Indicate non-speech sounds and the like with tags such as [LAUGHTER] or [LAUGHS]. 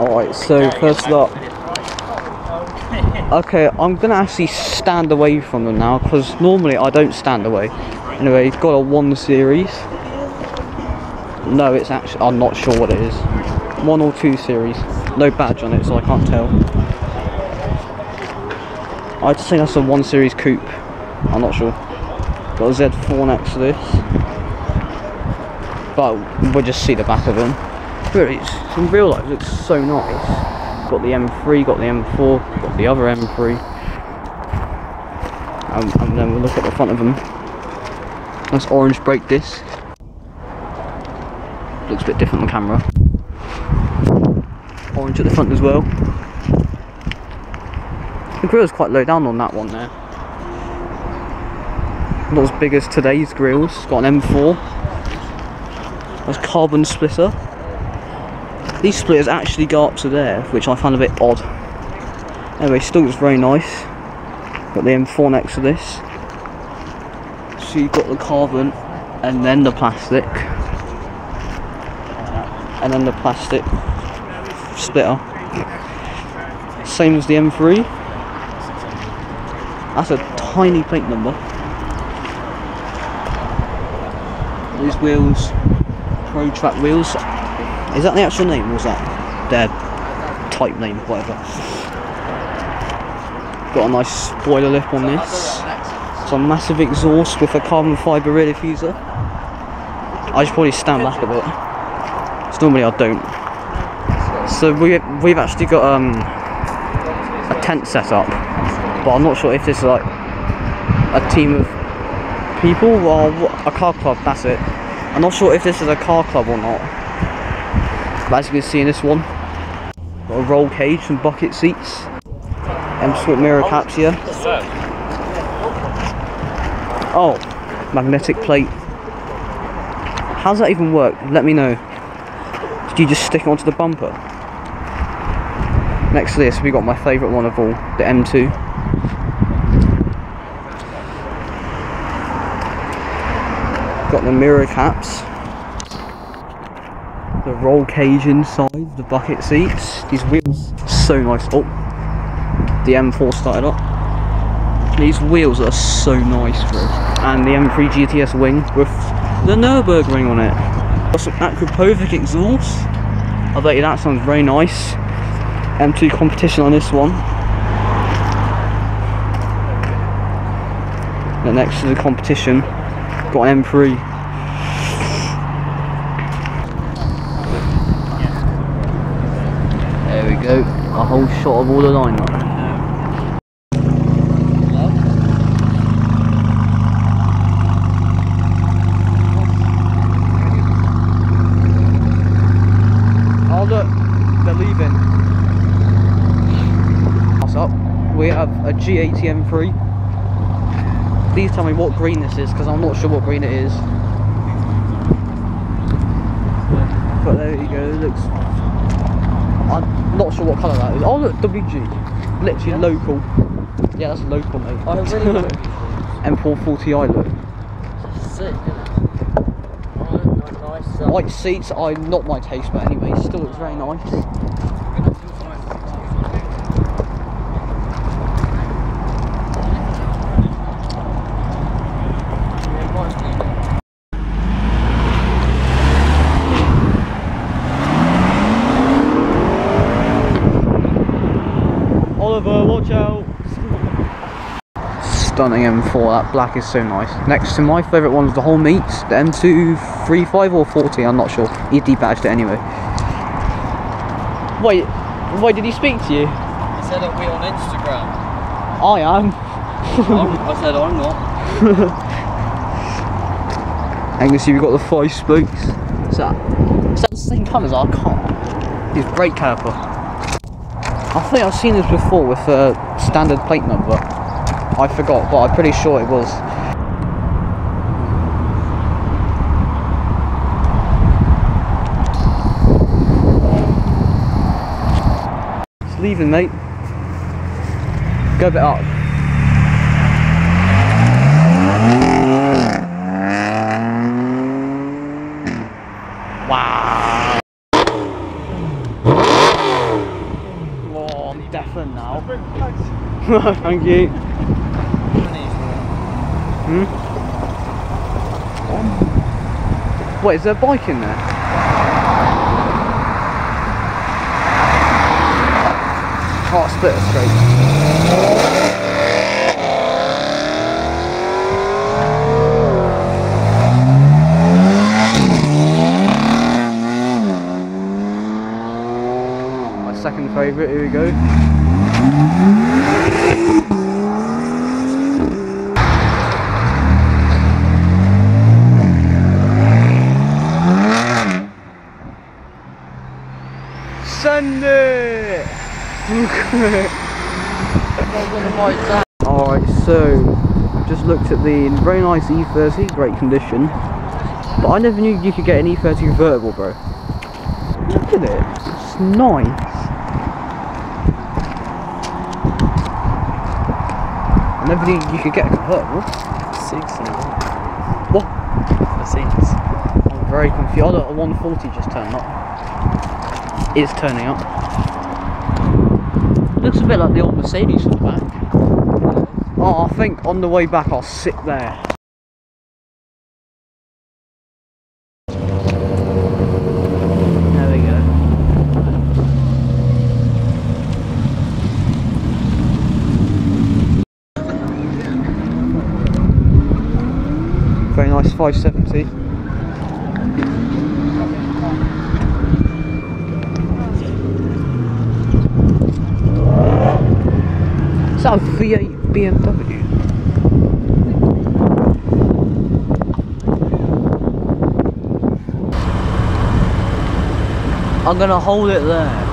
Alright, so first up. [LAUGHS] Okay, I'm gonna actually stand away from them now because normally I don't stand away. Anyway, got a one series. No, it's actually I'm not sure what it is. One or two series. No badge on it, so I can't tell. I'd say that's a one series coupe. I'm not sure. Got a Z4 next to this. But we'll just see the back of them. It's, in real life, looks so nice. Got the M3, got the M4, got the other M3. Um, and then we'll look at the front of them. Nice orange brake disc. Looks a bit different on camera. Orange at the front as well. The grill's quite low down on that one there. Not as big as today's grills. Got an M4. That's carbon splitter. These splitters actually go up to there, which I find a bit odd. Anyway, still looks very nice. Got the M4 next to this. So you've got the carbon and then the plastic. And then the plastic splitter. Same as the M3. That's a tiny plate number. These wheels, Pro Track wheels. Is that the actual name or is that their type name, whatever? Got a nice spoiler lip on this. Some massive exhaust with a carbon fibre rear diffuser. I should probably stand back a bit. So normally I don't. So we we've actually got um a tent set up, but I'm not sure if this is like a team of people or a car club. That's it. I'm not sure if this is a car club or not. But as you can see in this one, got a roll cage and bucket seats. M Sport mirror caps here. Oh, magnetic plate. How's that even work? Let me know. Did you just stick it onto the bumper? Next to this, we got my favourite one of all, the M2. Got the mirror caps. The roll cage inside, the bucket seats. These wheels, so nice. Oh, the M4 started up. These wheels are so nice, bro. And the M3 GTS wing with the Nürburgring on it. Got some Akrapovic exhaust. I bet you that sounds very nice. M2 competition on this one. Then next to the competition, got an M3. There we go, a whole shot of all the lineup. Oh look, they're leaving. What's up? We have a G80 M3. Please tell me what green this is, because I'm not sure what green it is. But there you go, it looks... I'm not sure what colour that is. Oh look, WG. Literally local. Yeah, that's local, mate. Oh, [LAUGHS] really? M440i look. Sick, Oh, nice. um, White seats are not my taste, but anyway, still looks very nice. Oliver, watch out! Stunning M4, that black is so nice. Next to my favourite one is the whole meet, the M2 35 or 40, I'm not sure. He debadged it anyway. Wait, wait, did he speak to you? He said that we on Instagram. I am. I'm- said I'm not. [LAUGHS] And you can see we've got the five spokes. Is that, is that the same colour as our car? His brake caliper. I think I've seen this before with a standard plate number. I forgot, but I'm pretty sure it was. It's leaving, mate. Go a bit up. Wow. Nothing now. [LAUGHS] Thank you. Hmm? Wait, is there a bike in there? Oh, split it straight. My second favourite, here we go. Send it! Alright, so just looked at the very nice E30, great condition. But I never knew you could get an E30 convertible, bro. Look at it, it's nice. Never knew you could get a convertible. Six What? The seats. I'm very confused. Oh, look, a 140 just turned up. It's turning up. Looks a bit like the old Mercedes from the back. Oh, I think on the way back I'll sit. There we go. Very nice 570. Is that a V8 BMW? I'm gonna hold it there.